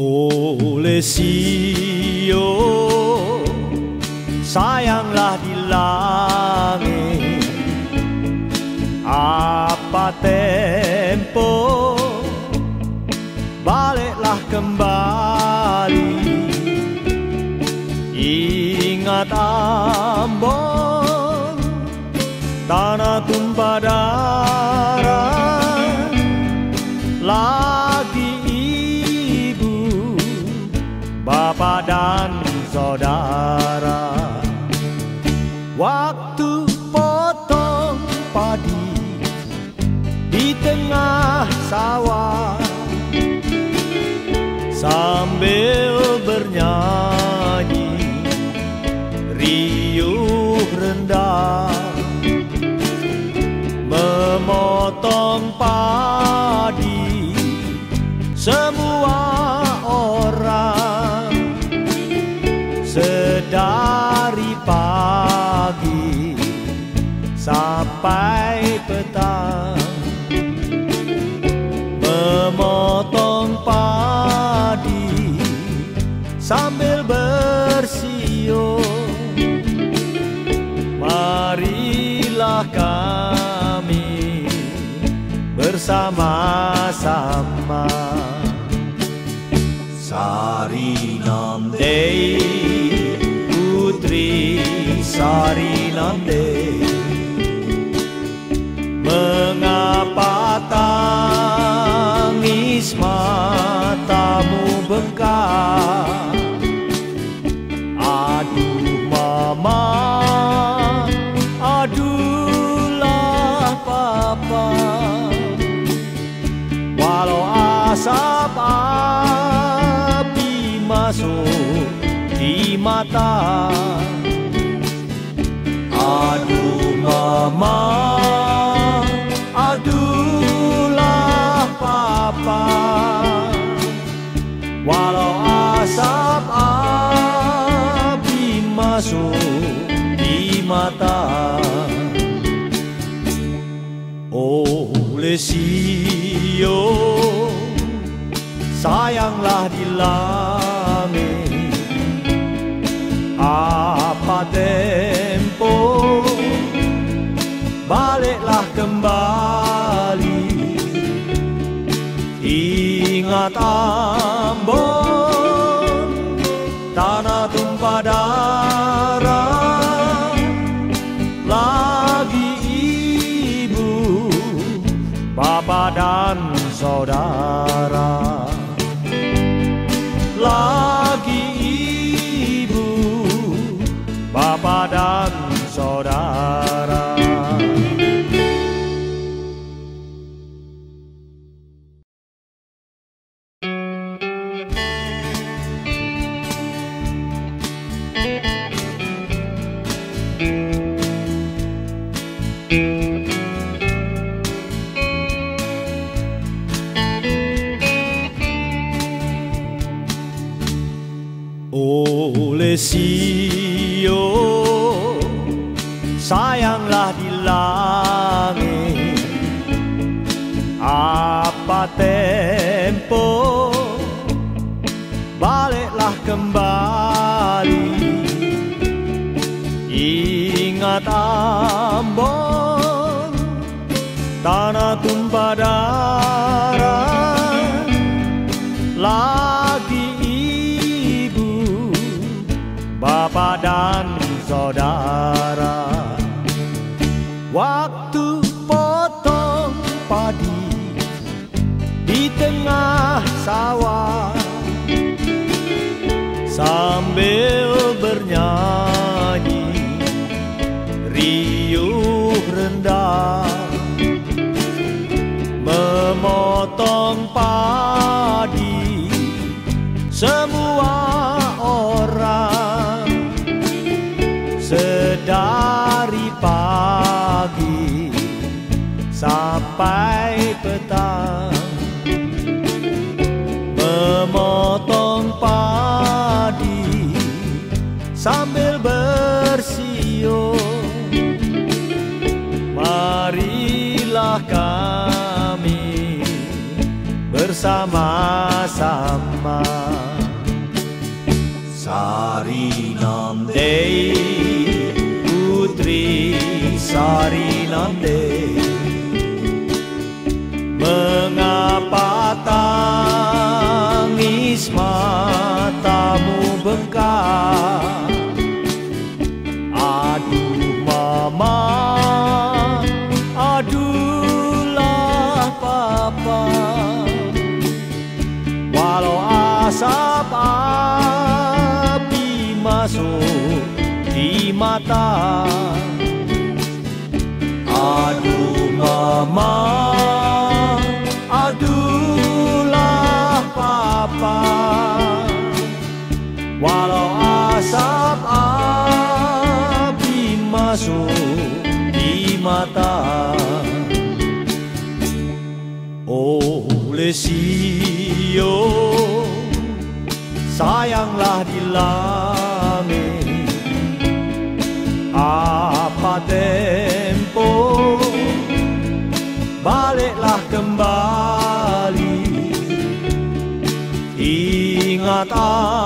Oleh sio sayanglah di langit apa tempo ingat Ambon tanah tumpah darah lagi ibu bapak dan saudara. Waktu potong padi di tengah sawah. Sambil padi semua orang. Sedari pagi sampai bersama-sama Sarinam Dei Putri Sarinam mata. Aduh mama Aduhlah papa. Walau asap api masuk di mata. Oleh sio sayanglah di ingat Ambon tanah tumpah darah. Lagi ibu bapak dan saudara ingat Ambon tanah tumpah darah lagi ibu bapak dan saudara. Waktu potong padi di tengah sawah sampai petang. Memotong padi sambil bersio Marilah kami bersama-sama. Sari Sarinande Putri Sari Nande masuk di mata. Aduh mama Aduhlah papa. Walau asap api masuk di mata. Oleh sio Sayanglah dilakukan apa tempo? Baliklah kembali. Ingatan